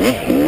Mm-hmm.